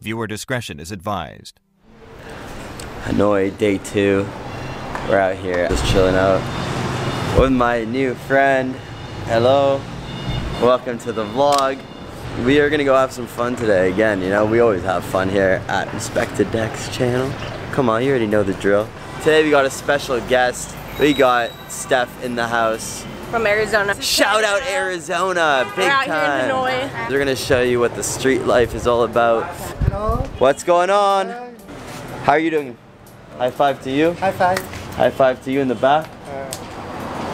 Viewer discretion is advised. Hanoi, day two. We're out here just chilling out with my new friend. Hello, welcome to the vlog. We are gonna go have some fun today again, you know, we always have fun here at Inspectah Dek's channel. Come on, you already know the drill. Today we got a special guest. We got Steph in the house. From Arizona. Shout out Arizona, big We're out time. here in Hanoi. They're gonna show you what the street life is all about. What's going on? How are you doing? High five to you. High five. High five to you in the back.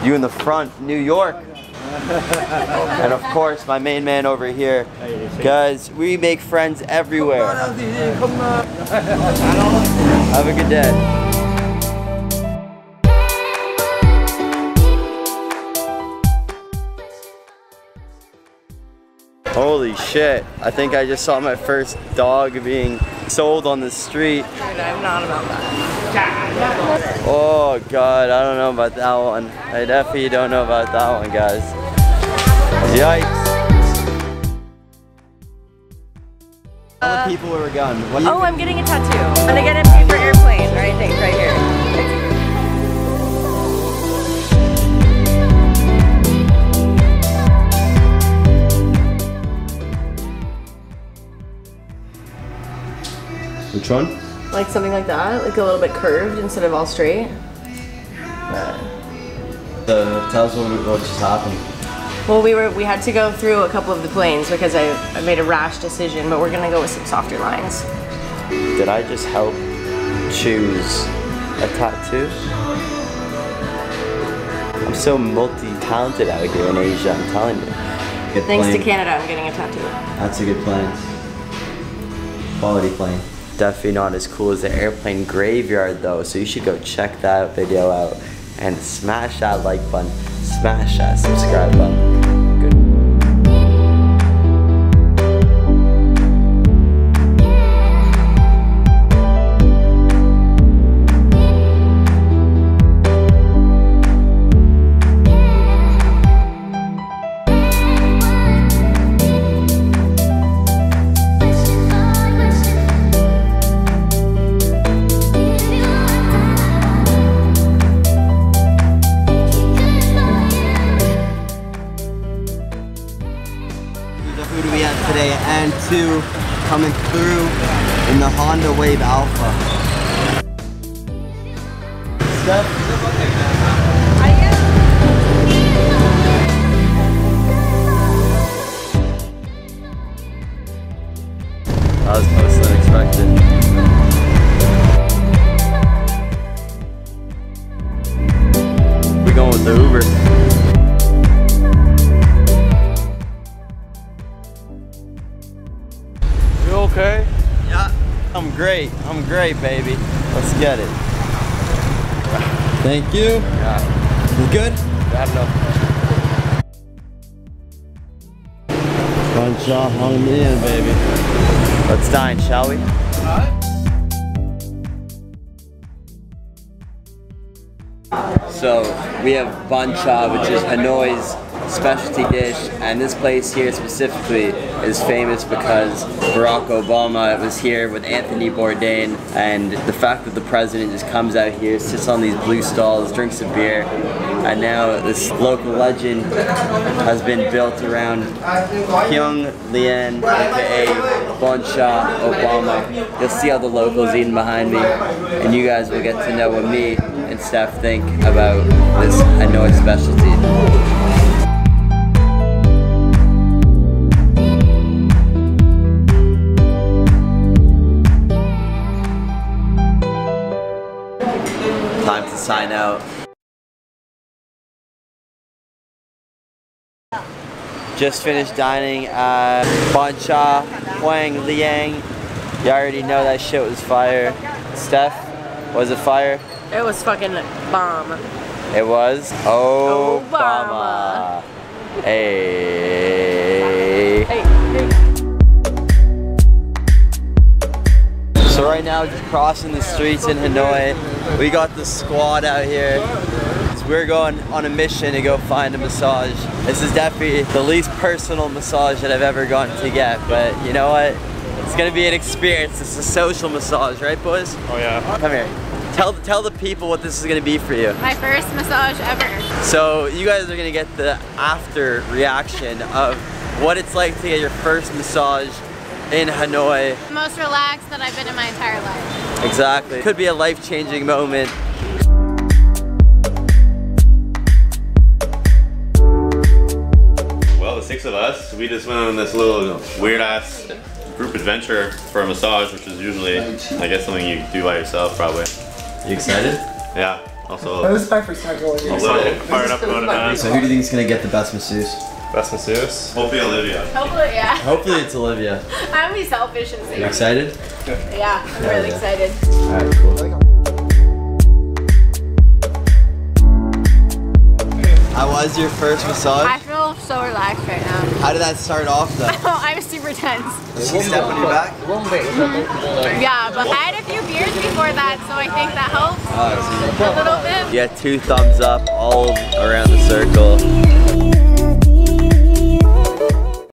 You in the front, New York. and of course, my main man over here. Guys, we make friends everywhere. Have a good day. Holy shit. I think I just saw my first dog being sold on the street. I'm not about that. Oh god, I don't know about that one. I definitely don't know about that one, guys. Yikes. All the people were gone. What Oh, I'm getting a tattoo. I'm gonna get a paper airplane, right, I think, right here. Which one? Like something like that, like a little bit curved instead of all straight. The, uh, tell us what, what just happened. Well, we were we had to go through a couple of the planes because I, I made a rash decision, but we're gonna go with some softer lines. Did I just help choose a tattoo? I'm so multi-talented out here in Asia, I'm telling you. Good Thanks to. Canada, I'm getting a tattoo. That's a good plane. Quality plane. Definitely not as cool as the airplane graveyard though, so you should go check that video out and smash that like button, smash that subscribe button. 2 coming through in the Honda Wave Alpha. Steph? That was close than expected. Okay? Yeah, I'm great. I'm great, baby. Let's get it. Thank you. Yeah. You good? Bad enough. Bunch of hung me in, baby. Let's dine, shall we? So we have bún chả, which is Hanoi's specialty dish, and this place here specifically is famous because Barack Obama was here with Anthony Bourdain, and the fact that the president just comes out here, sits on these blue stalls, drinks a beer, and now this local legend has been built around Pyong Lian, aka Bún chả Obama. You'll see all the locals eating behind me, and you guys will get to know what me and Steph think about this Hanoi specialty. Sign out. Just finished dining at Boncha Huang Liang. You already know that shit was fire. Steph, was it fire? It was fucking bomb. It was Obama. Obama. Hey. Hey, So right now, just crossing the streets in Hanoi. We got the squad out here. We're going on a mission to go find a massage. This is definitely the least personal massage that I've ever gotten to get, but you know what? It's gonna be an experience. It's a social massage, right, boys? Oh yeah. Come here. Tell tell the people what this is gonna be for you. My first massage ever. So you guys are gonna get the after reaction of what it's like to get your first massage in Hanoi. Most relaxed that I've been in my entire life. Exactly. Could be a life-changing moment. Well, the six of us, we just went on this little weird ass group adventure for a massage, which is usually, I guess, something you do by yourself, probably. You excited? Yeah. Also, This is my first time going a little fired up going about that. So who do you think is gonna get the best masseuse? Best masseuse. Hopefully, Olivia. Hopefully, yeah. Hopefully it's Olivia. I'm gonna be selfish and say, You excited? yeah, I'm really yeah. excited. Alright, cool. How was your first massage? I feel so relaxed right now. How did that start off though? Oh, I'm super tense. Did she step on your back? Yeah, but I had a few beers before that, so I think that helps Oh, a little bit. You got two thumbs up all around the circle.